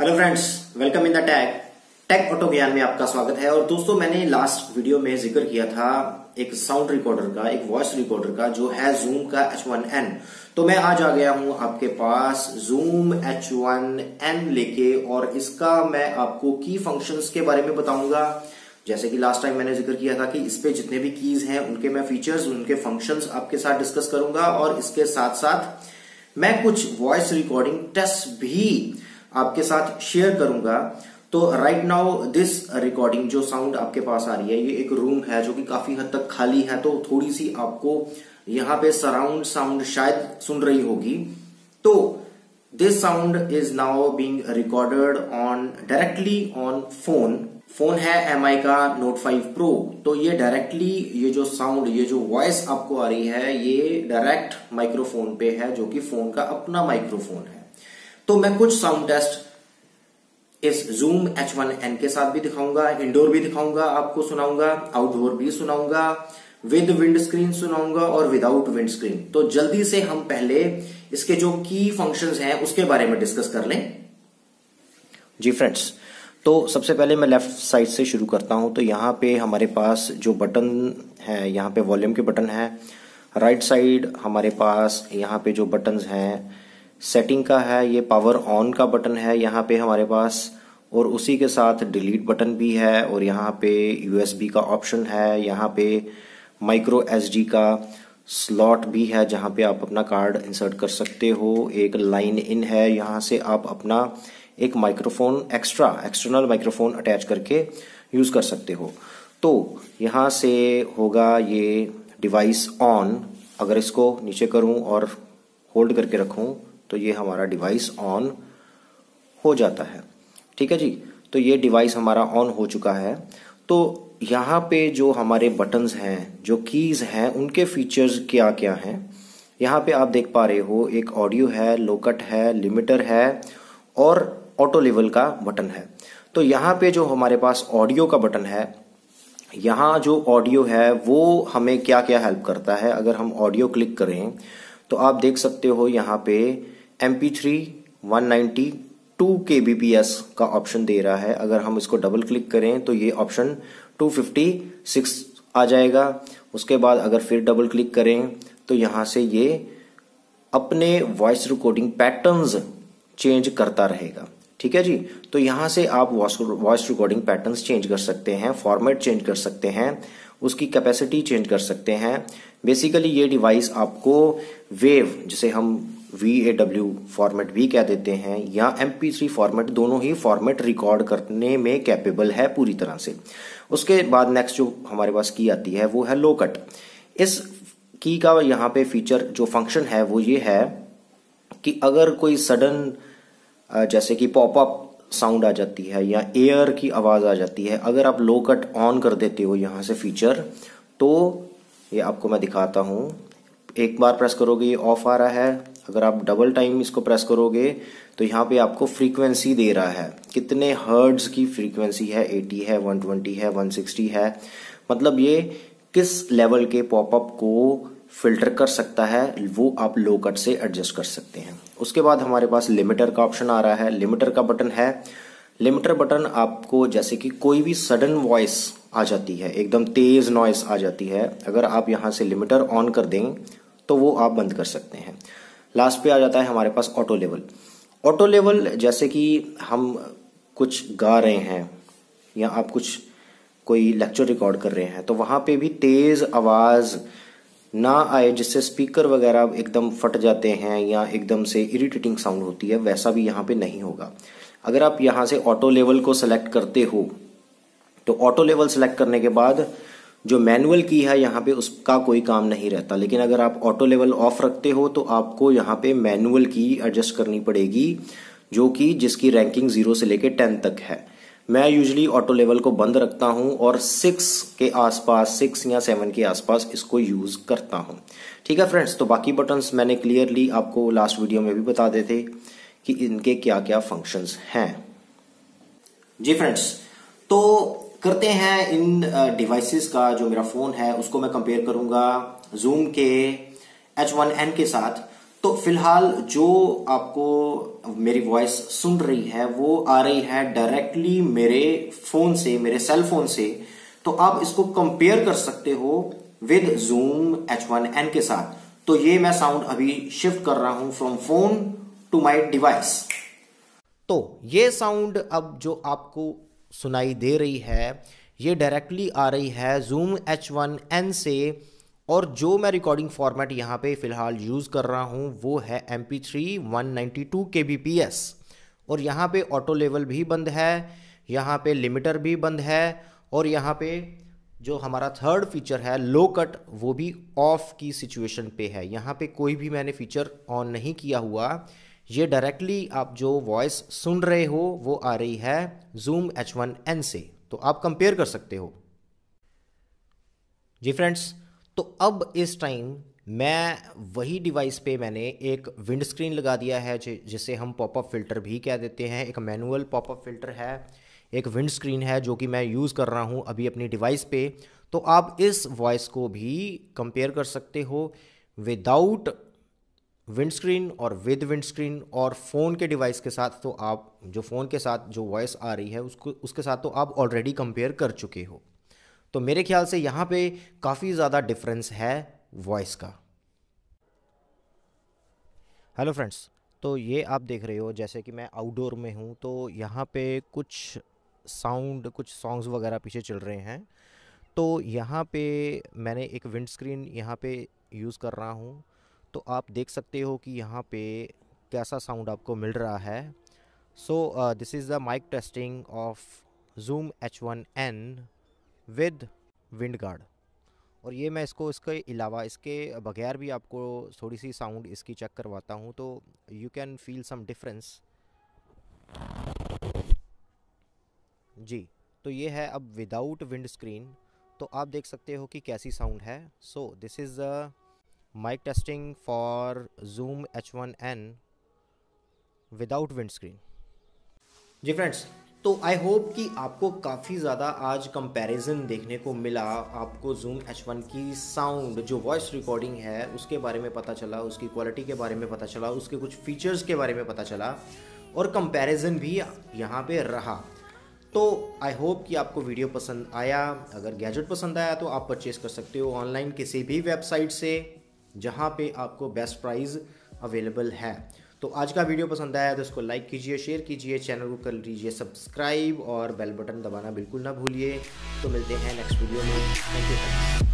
Hello friends, welcome in the tag. Tech auto Gyan में आपका स्वागत है। और दोस्तों, मैंने लास्ट वीडियो में ज़िक्र किया था एक साउंड रिकॉर्डर का, एक वॉइस रिकॉर्डर का, जो है जूम का H1N तो मैं आज आ गया हूँ आपके पास जूम H1N लेके, और इसका मैं आपको की फ़ंक्शंस के बारे में बताऊँगा। जैसे कि लास्ट टाइम मैंने ज़िक्र किया था कि इस पे जितने भी कीज हैं, उनके मैं फीचर्स उनके फ़ंक्शंस आपके साथ डिस्कस करूँगा। और इसके साथ साथ मैं कुछ वॉइस रिकॉर्डिंग टेस्ट भी आपके साथ शेयर करूँगा। तो राइट नाउ दिस रिकॉर्डिंग जो साउंड आपके पास आ रही है, ये एक रूम है जो कि काफ़ी हद तक खाली है तो थोड़ी सी आपको यहाँ पे सराउंड साउंड शायद सुन रही होगी। तो this sound is now being recorded on directly on phone phone है एमआई का नोट 5 प्रो तो ये डायरेक्टली ये जो साउंड ये जो वॉइस आपको आ रही है, ये डायरेक्ट माइक्रोफोन पे है, जो कि फ़ोन का अपना माइक्रोफोन है। तो मैं कुछ साउंड टेस्ट इस जूम एच वन एन के साथ भी दिखाऊँगा इंडोर भी दिखाऊँगा, आपको सुनाऊँगा आउटडोर भी सुनाऊँगा विद विंड स्क्रीन सुनाऊँगा और विदाउट विंड स्क्रीन तो जल्दी से हम पहले इसके जो की फ़ंक्शंस हैं, उसके बारे में डिस्कस कर लें। जी फ्रेंड्स तो सबसे पहले मैं लेफ़्ट साइड से शुरू करता हूँ। तो यहाँ पे हमारे पास जो बटन है, यहाँ पे वॉल्यूम के बटन है। राइट right साइड हमारे पास यहाँ पे जो बटन्स हैं सेटिंग का है, ये पावर ऑन का बटन है, यहाँ पे हमारे पास, और उसी के साथ डिलीट बटन भी है, और यहाँ पे यूएसबी का ऑप्शन है, यहाँ पे माइक्रो एसडी का स्लॉट भी है, जहाँ पे आप अपना कार्ड इंसर्ट कर सकते हो। एक लाइन इन है, यहाँ से आप अपना एक microphone extra external microphone attach करके यूज़ कर सकते हो। तो यहाँ से होगा ये डिवाइस ऑन अगर इसको नीचे करूँ और होल्ड करके रखूँ तो ये हमारा डिवाइस ऑन हो जाता है। ठीक है जी? तो ये डिवाइस हमारा ऑन हो चुका है। तो यहाँ पे जो हमारे बटन्स हैं, जो कीज हैं, उनके फीचर्स क्या क्या हैं? यहाँ पे आप देख पा रहे हो, एक ऑडियो है लोकट है लिमिटर है और ऑटो लेवल का बटन है। तो यहाँ पे जो हमारे पास ऑडियो का बटन है, यहाँ जो ऑडियो है, वो हमें क्या क्या हेल्प करता है? अगर हम ऑडियो क्लिक करें तो आप देख सकते हो यहाँ पे M P three one ninety two K BPS का ऑप्शन दे रहा है। अगर हम इसको डबल क्लिक करें तो ये ऑप्शन टू फिफ्टी सिक्स आ जाएगा। उसके बाद अगर फिर डबल क्लिक करें तो यहाँ से ये अपने वॉइस रिकॉर्डिंग पैटर्न्स चेंज करता रहेगा। ठीक है जी? तो यहाँ से आप वॉइस रिकॉर्डिंग पैटर्न्स चेंज कर सकते हैं फॉर्मेट चेंज कर सकते हैं, उसकी कैपेसिटी चेंज कर सकते हैं। बेसिकली ये डिवाइस आपको वेव जिसे हम वी ए डब्ल्यू फॉर्मेट भी कह देते हैं, या एम पी थ्री फॉर्मेट दोनों ही फॉर्मेट रिकॉर्ड करने में कैपेबल है पूरी तरह से। उसके बाद नेक्स्ट जो हमारे पास की आती है, वो है लो कट इस की का यहाँ पे फीचर जो फ़ंक्शन है, वो ये है कि अगर कोई सडन जैसे कि पॉपअप साउंड आ जाती है, या एयर की आवाज़ आ जाती है, अगर आप लो कट ऑन कर देते हो यहाँ से फीचर तो ये आपको मैं दिखाता हूँ। एक बार प्रेस करोगे, ये ऑफ़ आ रहा है। अगर आप डबल टाइम इसको प्रेस करोगे तो यहाँ पे आपको फ्रीक्वेंसी दे रहा है। कितने हर्ड्स की फ्रीक्वेंसी है? 80 है 120 है 160 है। मतलब ये किस लेवल के पॉपअप को फ़िल्टर कर सकता है, वो आप लो कट से एडजस्ट कर सकते हैं। उसके बाद हमारे पास लिमिटर का ऑप्शन आ रहा है। लिमिटर का बटन है। लिमिटर बटन आपको जैसे कि कोई भी सडन वॉइस आ जाती है, एकदम तेज नॉइस आ जाती है, अगर आप यहाँ से लिमिटर ऑन कर दें तो वो आप बंद कर सकते हैं। लास्ट पे आ जाता है हमारे पास ऑटो लेवल ऑटो लेवल जैसे कि हम कुछ गा रहे हैं या आप कुछ, कोई लेक्चर रिकॉर्ड कर रहे हैं तो वहाँ पे भी तेज आवाज़ ना आए जिससे स्पीकर वगैरह एकदम फट जाते हैं या एकदम से इरिटेटिंग साउंड होती है, वैसा भी यहाँ पे नहीं होगा। अगर आप यहाँ से ऑटो लेवल को सिलेक्ट करते हो तो ऑटो लेवल सेलेक्ट करने के बाद जो मैनुअल की है, यहाँ पे उसका कोई काम नहीं रहता। लेकिन अगर आप ऑटो लेवल ऑफ़ रखते हो तो आपको यहाँ पे मैनुअल की एडजस्ट करनी पड़ेगी, जो कि जिसकी रैंकिंग ज़ीरो से लेके टेन तक है। मैं यूजली ऑटो लेवल को बंद रखता हूँ और सिक्स के आसपास सिक्स या सेवन के आसपास इसको यूज़ करता हूँ। ठीक है फ्रेंड्स तो बाकी बटन्स मैंने क्लियरली आपको लास्ट वीडियो में भी बता देते कि इनके क्या क्या फ़ंक्शंस हैं। जी फ्रेंड्स तो करते हैं इन डिवाइसेस का जो मेरा फ़ोन है, उसको मैं कंपेयर करूँगा जूम के H1N के साथ। तो फ़िलहाल जो आपको मेरी वॉइस सुन रही है, वो आ रही है डायरेक्टली मेरे फ़ोन से, मेरे सेल फ़ोन से। तो आप इसको कंपेयर कर सकते हो with zoom H one N के साथ। तो ये मैं साउंड अभी शिफ्ट कर रहा हूँ from phone to my device तो ये साउंड अब जो आपको सुनाई दे रही है, ये डायरेक्टली आ रही है जूम एच वन एन से और जो मैं रिकॉर्डिंग फॉर्मेट यहाँ पे फ़िलहाल यूज़ कर रहा हूँ, वो है M P three one ninety two K B P S और यहाँ पे ऑटो लेवल भी बंद है, यहाँ पे लिमिटर भी बंद है और यहाँ पे जो हमारा थर्ड फीचर है लो कट वो भी ऑफ़ की सिचुएशन पे है। यहाँ पे कोई भी मैंने फीचर ऑन नहीं किया हुआ। ये डायरेक्टली आप जो वॉइस सुन रहे हो, वो आ रही है जूम एच वन एन से। तो आप कंपेयर कर सकते हो। जी फ्रेंड्स तो अब इस टाइम मैं वही डिवाइस पे मैंने एक विंड स्क्रीन लगा दिया है जिसे हम पॉपअप फ़िल्टर भी कह देते हैं। एक मैनुअल पॉपअप फ़िल्टर है, एक विंड स्क्रीन है जो कि मैं यूज़ कर रहा हूँ अभी अपनी डिवाइस पे। तो आप इस वॉइस को भी कंपेयर कर सकते हो। विदाउट विंड स्क्रीन और विद विंड स्क्रीन और फ़ोन के डिवाइस के साथ तो आप, जो फ़ोन के साथ जो वॉइस आ रही है, उसको, उसके साथ तो आप ऑलरेडी कंपेयर कर चुके हो। तो मेरे ख्याल से यहाँ पे काफ़ी ज़्यादा डिफरेंस है वॉइस का। हेलो फ्रेंड्स तो ये आप देख रहे हो, जैसे कि मैं आउटडोर में हूँ तो यहाँ पे कुछ साउंड कुछ सॉन्ग्स वगैरह पीछे चल रहे हैं। तो यहाँ पे मैंने एक विंड स्क्रीन यहाँ पे यूज़ कर रहा हूँ। तो आप देख सकते हो कि यहाँ पे कैसा साउंड आपको मिल रहा है। So this is the mic testing of zoom H one N with wind guard और ये मैं इसको, इसके अलावा इसके बगैर भी आपको थोड़ी सी साउंड इसकी चेक करवाता हूँ तो you can feel some difference जी तो ये है अब विदाउट विंड स्क्रीन तो आप देख सकते हो कि कैसी साउंड है। So this is mic testing for zoom H one N without wind screen ji friends तो आई होप कि आपको काफ़ी ज़्यादा आज कंपैरिजन देखने को मिला, आपको जूम H1 की साउंड जो वॉइस रिकॉर्डिंग है, उसके बारे में पता चला, उसकी क्वालिटी के बारे में पता चला, उसके कुछ फीचर्स के बारे में पता चला, और कंपैरिजन भी यहाँ पे रहा। तो आई होप कि आपको वीडियो पसंद आया। अगर गैजेट पसंद आया तो आप परचेज कर सकते हो ऑनलाइन किसी भी वेबसाइट से। जहाँ पे आपको बेस्ट प्राइस अवेलेबल है। तो आज का वीडियो पसंद आया तो इसको लाइक कीजिए शेयर कीजिए चैनल को कर लीजिए सब्सक्राइब और बेल बटन दबाना बिल्कुल ना भूलिए। तो मिलते हैं नेक्स्ट वीडियो में। Thank you